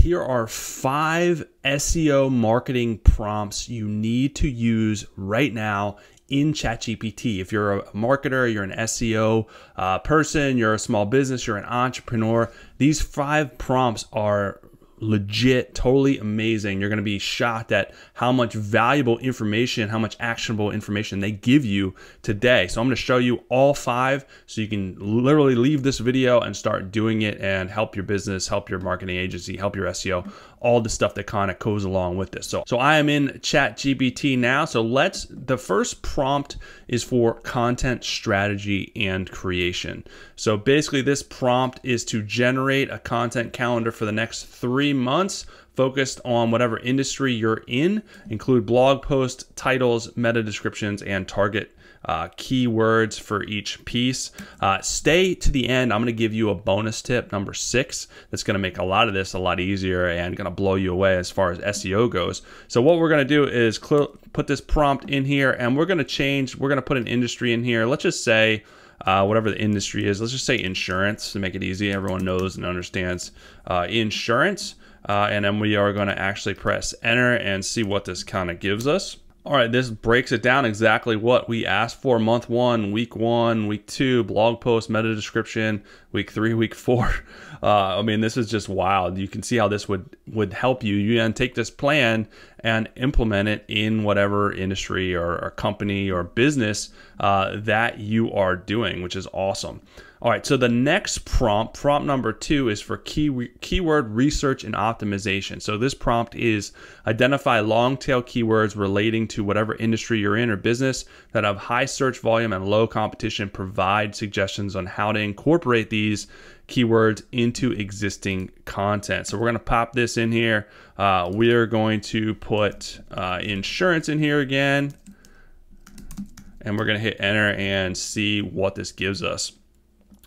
here are five SEO marketing prompts you need to use right now in ChatGPT. If you're a marketer, you're an SEO uh, person, you're a small business, you're an entrepreneur, these five prompts are legit, totally amazing. You're going to be shocked at how much valuable information, how much actionable information they give you today. So I'm going to show you all five so you can literally leave this video and start doing it and help your business, help your marketing agency, help your SEO, all the stuff that kind of goes along with this. So, so I am in Chat GPT now. So let's, the first prompt is for content strategy and creation. So basically this prompt is to generate a content calendar for the next three months focused on whatever industry you're in, include blog posts, titles, meta descriptions, and target uh, keywords for each piece. Uh, stay to the end. I'm going to give you a bonus tip, number six, that's going to make a lot of this a lot easier and going to blow you away as far as SEO goes. So what we're going to do is put this prompt in here and we're going to change, we're going to put an industry in here. Let's just say, uh, whatever the industry is, let's just say insurance to make it easy. Everyone knows and understands uh, insurance. Uh, and then we are going to actually press enter and see what this kind of gives us. All right, this breaks it down exactly what we asked for month one, week one, week two, blog post, meta description, week three, week four. Uh, I mean, this is just wild. You can see how this would, would help you. You can take this plan and implement it in whatever industry or, or company or business uh, that you are doing, which is awesome. All right, so the next prompt, prompt number two, is for key, keyword research and optimization. So this prompt is identify long tail keywords relating to whatever industry you're in or business that have high search volume and low competition. Provide suggestions on how to incorporate these keywords into existing content. So we're to pop this in here. Uh, we're going to put uh, insurance in here again. And we're to hit enter and see what this gives us.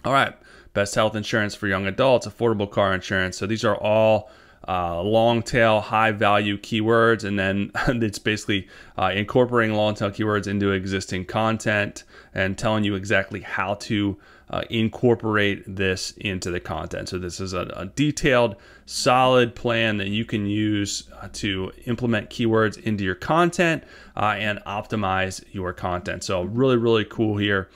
All right, best health insurance for young adults, affordable car insurance. So these are all uh, long tail, high value keywords, and then it's basically uh, incorporating long tail keywords into existing content and telling you exactly how to uh, incorporate this into the content. So this is a, a detailed, solid plan that you can use uh, to implement keywords into your content uh, and optimize your content. So really, really cool here.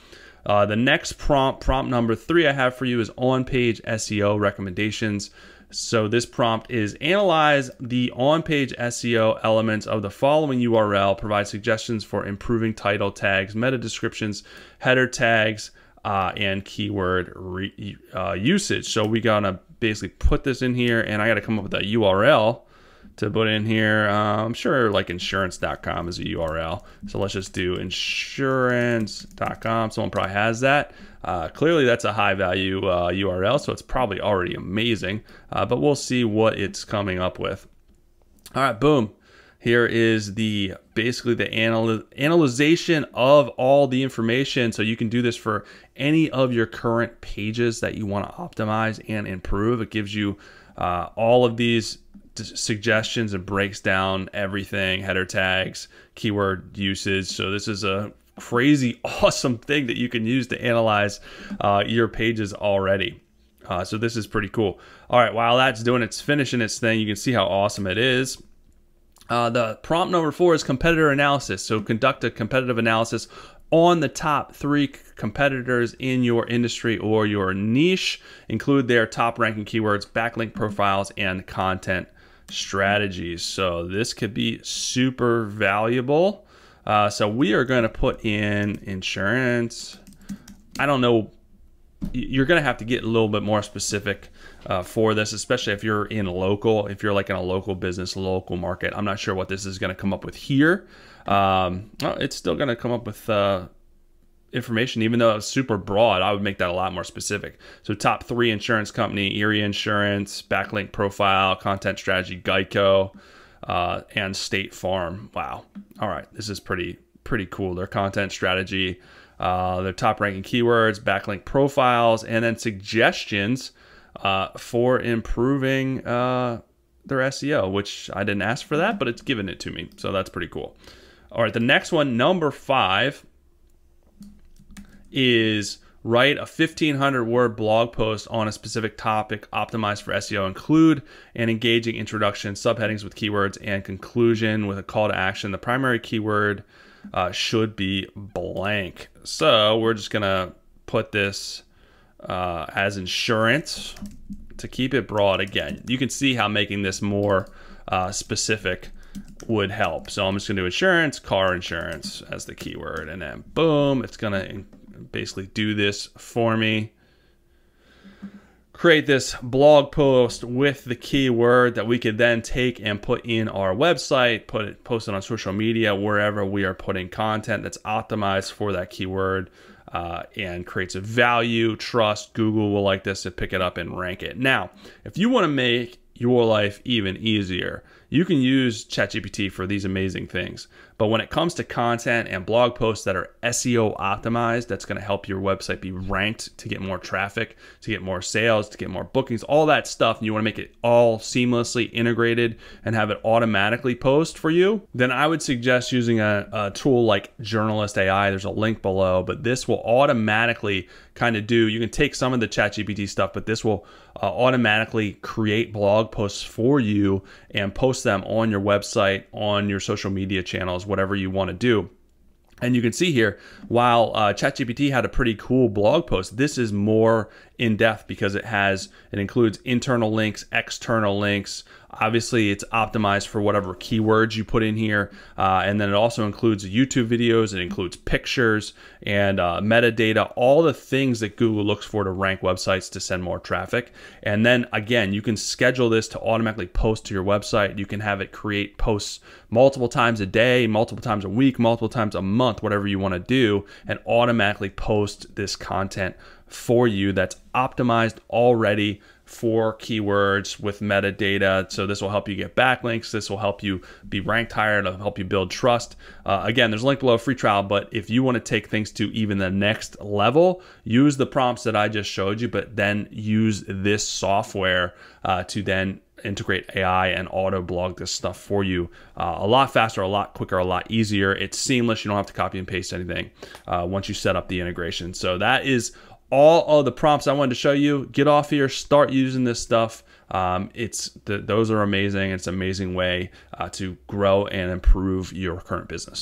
Uh, the next prompt, prompt number three I have for you is on-page SEO recommendations. So this prompt is analyze the on-page SEO elements of the following URL, provide suggestions for improving title tags, meta descriptions, header tags, uh, and keyword uh, usage. So we gotta basically put this in here and I gotta come up with a URL to put in here. Uh, I'm sure like insurance.com is a URL. So let's just do insurance.com. Someone probably has that. Uh, clearly that's a high value uh, URL, so it's probably already amazing, uh, but we'll see what it's coming up with. All right, boom. Here is the basically the anal analyzation of all the information. So you can do this for any of your current pages that you want to optimize and improve. It gives you uh, all of these suggestions and breaks down everything header tags keyword usage so this is a crazy awesome thing that you can use to analyze uh, your pages already. Uh, so this is pretty cool. All right while that's doing its finishing its thing you can see how awesome it is. Uh, the prompt number four is competitor analysis. So conduct a competitive analysis on the top three competitors in your industry or your niche. Include their top ranking keywords backlink profiles and content strategies. So this could be super valuable. Uh, so we are going to put in insurance. I don't know. You're going to have to get a little bit more specific uh, for this, especially if you're in local, if you're like in a local business, local market. I'm not sure what this is going to come up with here. Um, it's still going to come up with uh, information, even though it's super broad, I would make that a lot more specific. So top three insurance company, Erie Insurance, Backlink Profile, Content Strategy, Geico, uh, and State Farm. Wow. All right, this is pretty pretty cool. Their content strategy, uh, their top ranking keywords, backlink profiles, and then suggestions uh, for improving uh, their SEO, which I didn't ask for that, but it's given it to me. So that's pretty cool. All right, the next one, number five, is write a 1500 word blog post on a specific topic optimized for SEO. Include an engaging introduction, subheadings with keywords, and conclusion with a call to action. The primary keyword uh, should be blank. So we're just going to put this uh, as insurance to keep it broad. Again, you can see how making this more uh, specific would help. So I'm just to do insurance, car insurance as the keyword, and then boom, it's to basically do this for me. Create this blog post with the keyword that we could then take and put in our website, put it, post it on social media, wherever we are putting content that's optimized for that keyword. Uh, and creates a value, trust. Google will like this to pick it up and rank it. Now, if you want to make your life even easier, you can use ChatGPT for these amazing things. But when it comes to content and blog posts that are SEO optimized, that's going to help your website be ranked to get more traffic, to get more sales, to get more bookings, all that stuff, and you want to make it all seamlessly integrated and have it automatically post for you, then I would suggest using a, a tool like Journalist AI. There's a link below, but this will automatically kind of do, you can take some of the ChatGPT stuff, but this will uh, automatically create blog posts for you and post them on your website, on your social media channels whatever you want to do. And you can see here, while uh, ChatGPT had a pretty cool blog post, this is more in depth because it has it includes internal links, external links, Obviously, it's optimized for whatever keywords you put in here. Uh, and then it also includes YouTube videos, it includes pictures and uh, metadata, all the things that Google looks for to rank websites to send more traffic. And then again, you can schedule this to automatically post to your website. You can have it create posts multiple times a day, multiple times a week, multiple times a month, whatever you want to do, and automatically post this content for you that's optimized already for keywords with metadata. So this will help you get backlinks. This will help you be ranked higher. It'll help you build trust. Uh, again, there's a link below, free trial. But if you want to take things to even the next level, use the prompts that I just showed you, but then use this software uh, to then integrate AI and auto blog this stuff for you uh, a lot faster, a lot quicker, a lot easier. It's seamless. You don't have to copy and paste anything uh, once you set up the integration. So that is all of the prompts I wanted to show you. Get off here, start using this stuff. Um, it's the, those are amazing. It's an amazing way uh, to grow and improve your current business.